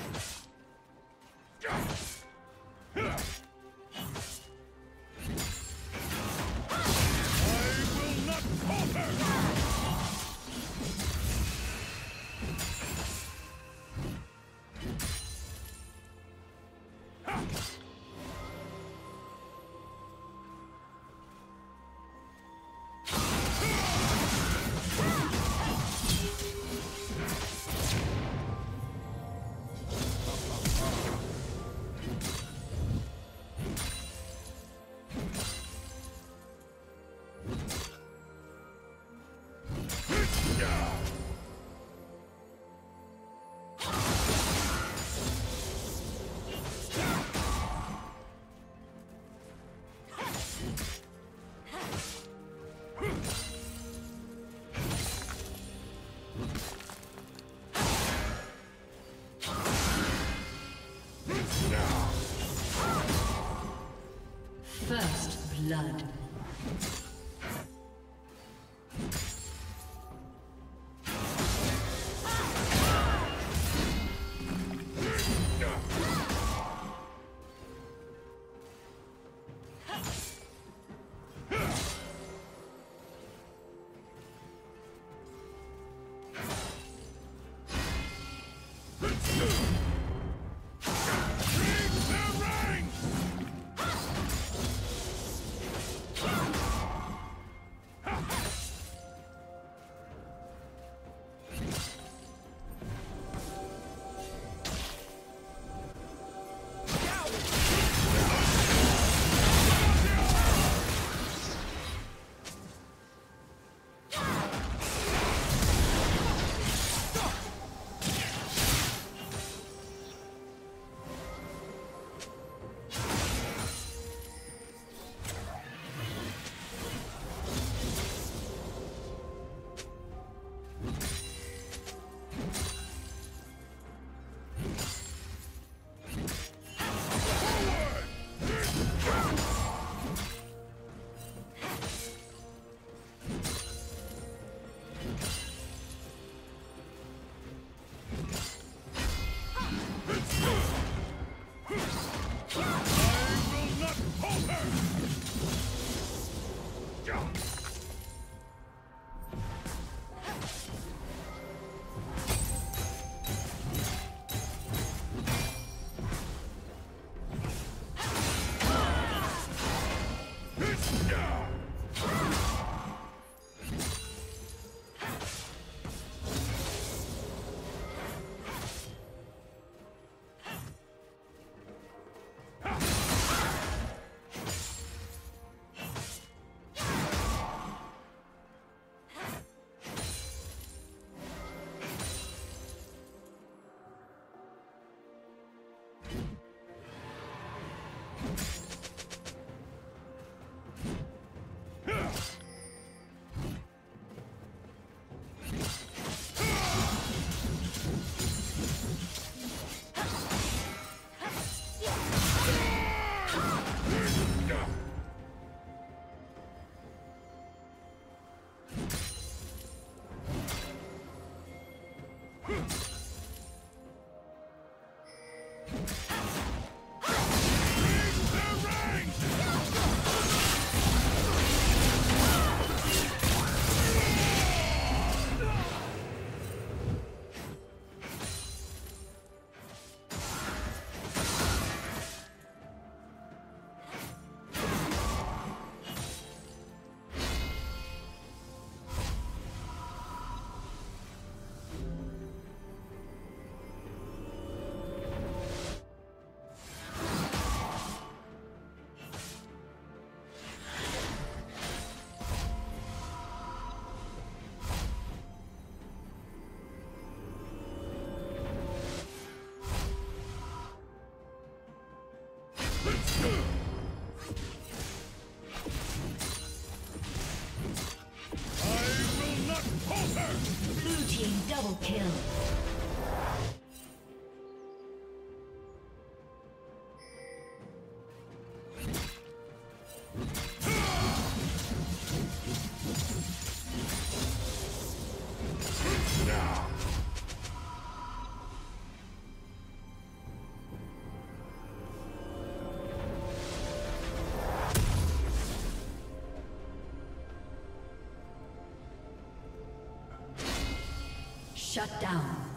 Blood. Double kill. Shut down.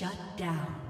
Shut down.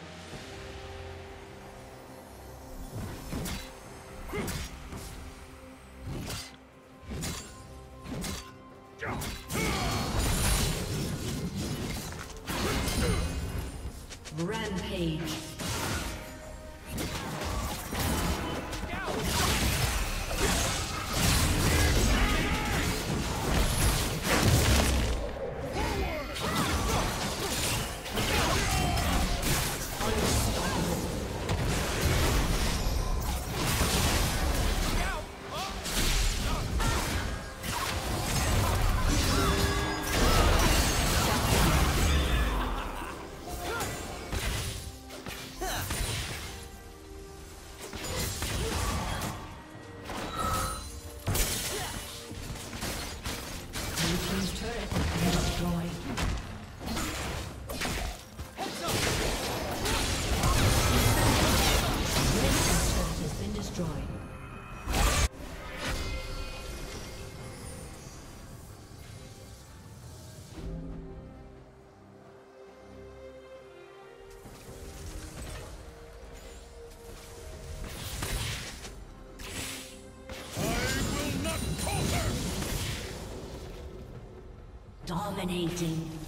Dominating.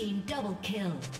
Team double kill.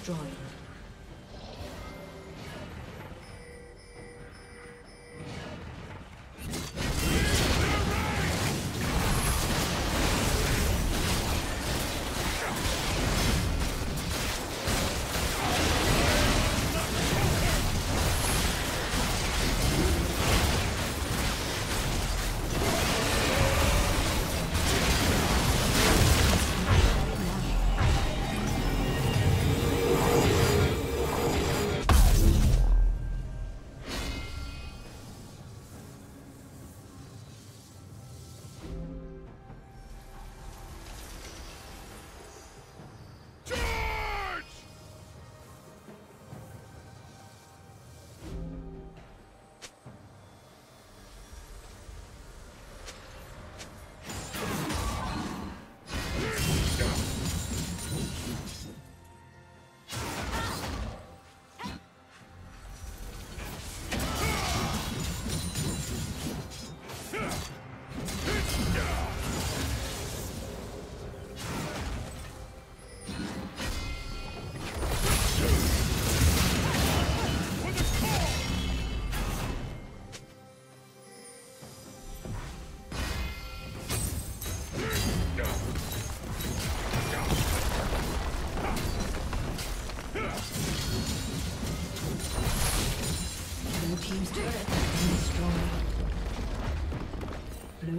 Destroyed.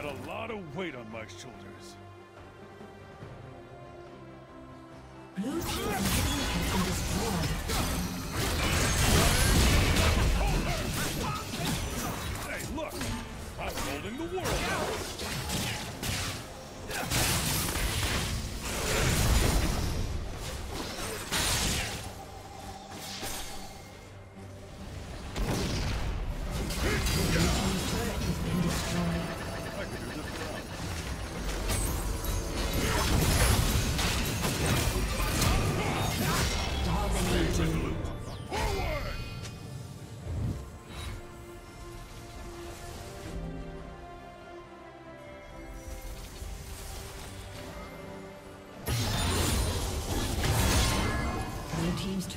Got a lot of weight on my shoulders.